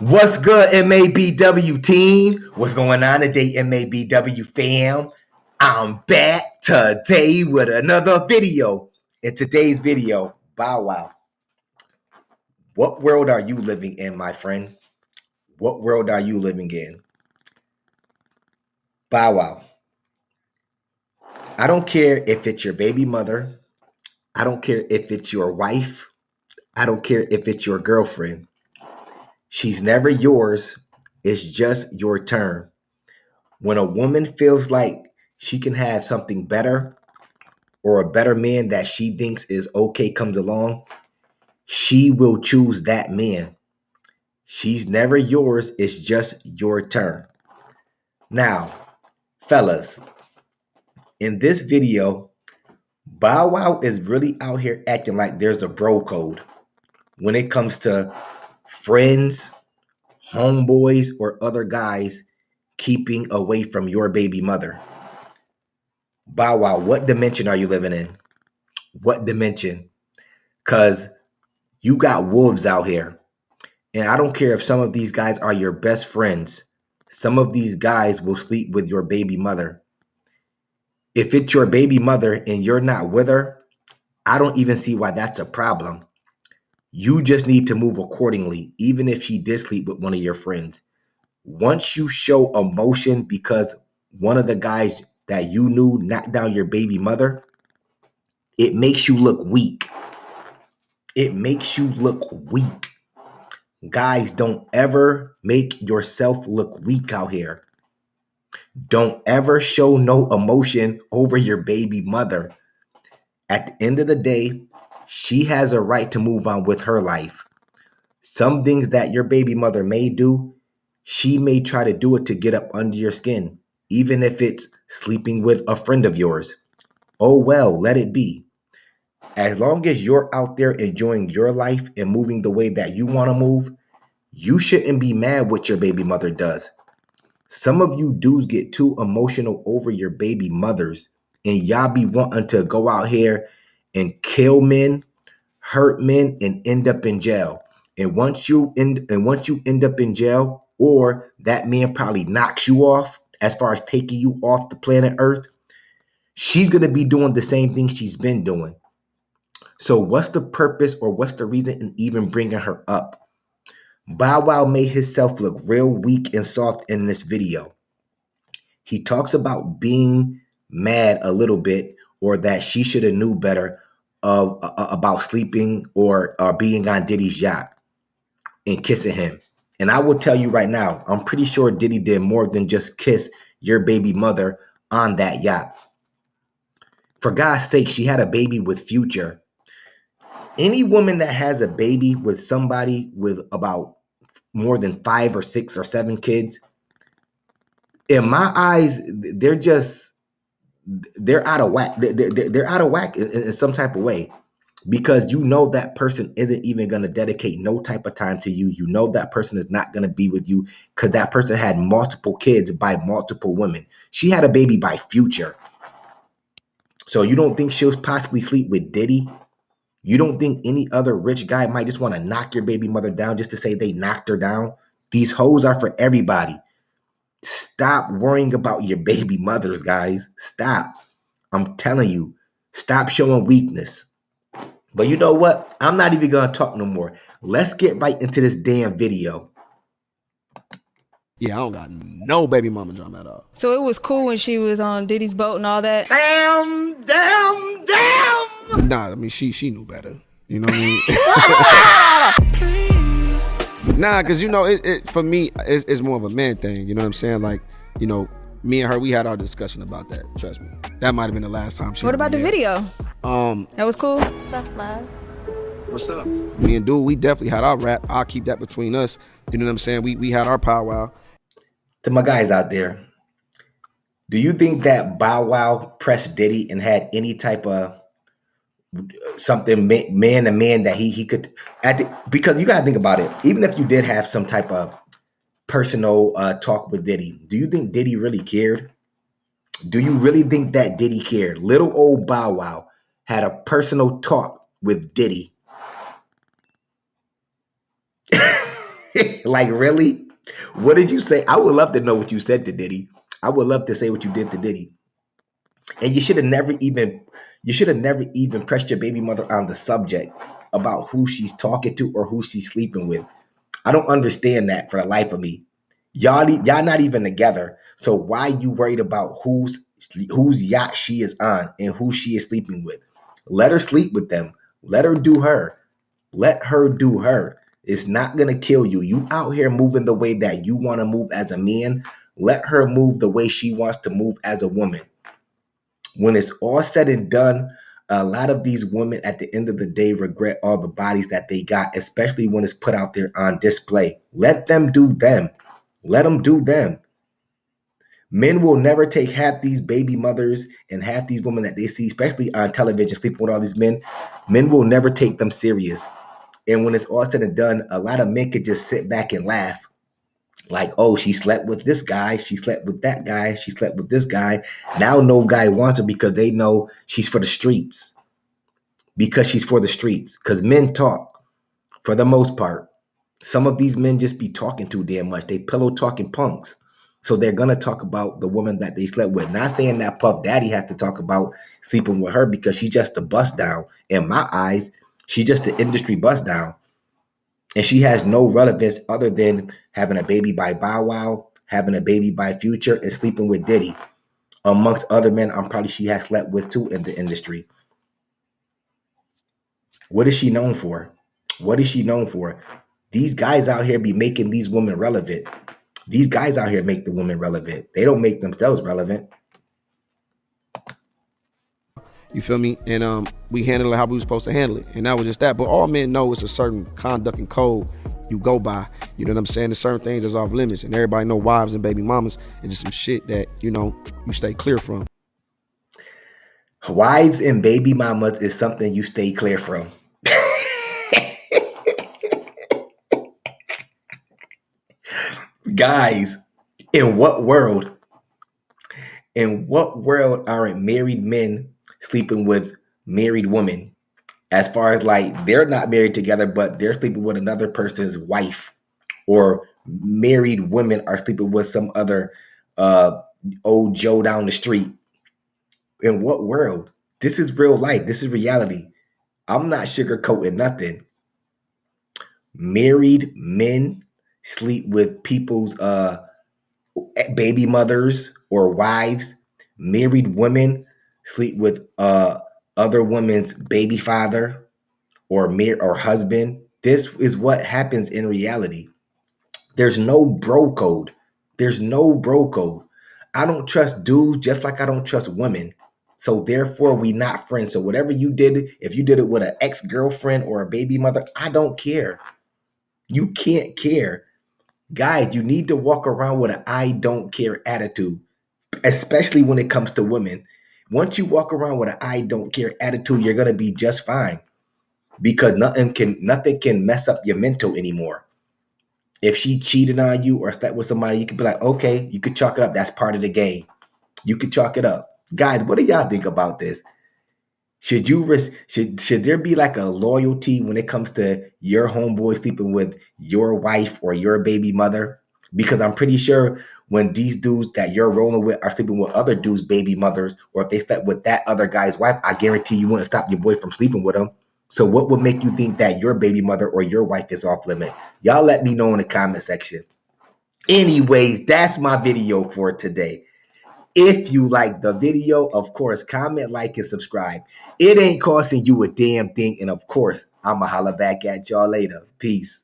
What's good, MABW team? What's going on today, MABW fam? I'm back today with another video. In today's video, Bow Wow. What world are you living in, my friend? What world are you living in? Bow Wow. I don't care if it's your baby mother. I don't care if it's your wife. I don't care if it's your girlfriend. She's never yours. It's just your turn. When a woman feels like she can have something better or a better man that she thinks is okay comes along, she will choose that man. She's never yours. It's just your turn. Now, fellas, in this video, Bow Wow is really out here acting like there's a bro code when it comes to friends, homeboys, or other guys keeping away from your baby mother. Bow Wow, what dimension are you living in? What dimension? Because you got wolves out here. And I don't care if some of these guys are your best friends. Some of these guys will sleep with your baby mother. If it's your baby mother and you're not with her, I don't even see why that's a problem. You just need to move accordingly, even if she did sleep with one of your friends. Once you show emotion because one of the guys that you knew knocked down your baby mother, it makes you look weak. It makes you look weak. Guys, don't ever make yourself look weak out here. Don't ever show no emotion over your baby mother. At the end of the day, she has a right to move on with her life. Some things that your baby mother may do, she may try to do it to get up under your skin, even if it's sleeping with a friend of yours. Oh well, let it be. As long as you're out there enjoying your life and moving the way that you want to move, you shouldn't be mad what your baby mother does. Some of you dudes get too emotional over your baby mothers, and y'all be wanting to go out here and kill men, hurt men, and end up in jail. And once you end and once you end up in jail, or that man probably knocks you off as far as taking you off the planet Earth, she's gonna be doing the same thing she's been doing. So what's the purpose or what's the reason in even bringing her up? Bow Wow made himself look real weak and soft in this video. He talks about being mad a little bit or that she should have knew better of uh, about sleeping or uh, being on Diddy's yacht and kissing him. And I will tell you right now, I'm pretty sure Diddy did more than just kiss your baby mother on that yacht. For God's sake, she had a baby with Future. Any woman that has a baby with somebody with about more than five or six or seven kids, in my eyes, they're just they're out of whack. They're, they're, they're out of whack in, in some type of way because you know that person isn't even going to dedicate no type of time to you. You know that person is not going to be with you because that person had multiple kids by multiple women. She had a baby by Future. So you don't think she'll possibly sleep with Diddy? You don't think any other rich guy might just want to knock your baby mother down just to say they knocked her down? These hoes are for everybody. Stop worrying about your baby mothers, guys. Stop. I'm telling you, stop showing weakness. But you know what? I'm not even going to talk no more. Let's get right into this damn video. Yeah, I don't got no baby mama drama at all. So it was cool when she was on Diddy's boat and all that. Damn, damn, damn. Nah, I mean she she knew better. You know what I mean? nah, cause you know it, it for me it's, it's more of a man thing. You know what I'm saying? Like you know, me and her we had our discussion about that. Trust me, that might have been the last time she. What about the there. video? Um, That was cool. What's up, love? what's up? Me and Dude, we definitely had our rap. I'll keep that between us. You know what I'm saying? We we had our powwow. To my guys out there, do you think that Bow Wow pressed Diddy and had any type of something man to man that he he could at the, because you gotta think about it. Even if you did have some type of personal uh, talk with Diddy, do you think Diddy really cared? Do you really think that Diddy cared? Little old Bow Wow had a personal talk with Diddy. like really? What did you say? I would love to know what you said to Diddy. I would love to say what you did to Diddy. And you should have never even you should have never even pressed your baby mother on the subject about who she's talking to or who she's sleeping with. I don't understand that for the life of me. Y'all y'all not even together. So why you worried about who's whose yacht she is on and who she is sleeping with? Let her sleep with them. Let her do her. Let her do her. It's not gonna kill you. You out here moving the way that you want to move as a man. Let her move the way she wants to move as a woman. When it's all said and done, a lot of these women at the end of the day regret all the bodies that they got, especially when it's put out there on display. Let them do them. Let them do them. Men will never take half these baby mothers and half these women that they see, especially on television, sleeping with all these men. Men will never take them serious. And when it's all said and done, a lot of men could just sit back and laugh. Like, oh, she slept with this guy, she slept with that guy, she slept with this guy. Now no guy wants her because they know she's for the streets. Because she's for the streets. Because men talk for the most part. Some of these men just be talking too damn much. They pillow talking punks. So they're gonna talk about the woman that they slept with. Not saying that Puff Daddy has to talk about sleeping with her because she's just a bust down. In my eyes, she's just an industry bust down. And she has no relevance other than having a baby by Bow Wow, having a baby by Future, and sleeping with Diddy. Amongst other men, I'm probably she has slept with too in the industry. What is she known for? What is she known for? These guys out here be making these women relevant. These guys out here make the women relevant. They don't make themselves relevant. You feel me? And um, we handled it how we were supposed to handle it, and that was just that. But all men know it's a certain conduct and code you go by. You know what I'm saying? There's certain things that's off limits, and everybody know wives and baby mamas and just some shit that you know you stay clear from. Wives and baby mamas is something you stay clear from. Guys, in what world? In what world are married men sleeping with married women? As far as like they're not married together, but they're sleeping with another person's wife, or married women are sleeping with some other uh old Joe down the street. In what world? This is real life. This is reality. I'm not sugarcoating nothing. Married men sleep with people's uh baby mothers or wives. Married women sleep with uh other women's baby father or mar- or husband. This is what happens in reality. There's no bro code. There's no bro code. I don't trust dudes just like I don't trust women. So therefore, we not friends. So whatever you did, if you did it with an ex-girlfriend or a baby mother, I don't care. You can't care. Guys, you need to walk around with an I don't care attitude, especially when it comes to women. Once you walk around with an I don't care attitude, you're gonna be just fine. Because nothing can nothing can mess up your mental anymore. If she cheated on you or slept with somebody, you could be like, okay, you could chalk it up. That's part of the game. You could chalk it up. Guys, what do y'all think about this? Should you risk should should there be like a loyalty when it comes to your homeboy sleeping with your wife or your baby mother? Because I'm pretty sure when these dudes that you're rolling with are sleeping with other dudes' baby mothers, or if they slept with that other guy's wife, I guarantee you wouldn't stop your boy from sleeping with them. So what would make you think that your baby mother or your wife is off limit? Y'all let me know in the comment section. Anyways, that's my video for today. If you like the video, of course, comment, like, and subscribe. It ain't costing you a damn thing. And of course, I'ma holla back at y'all later. Peace.